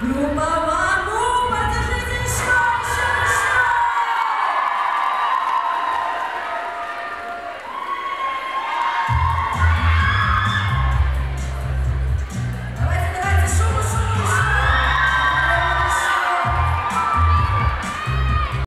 Grupa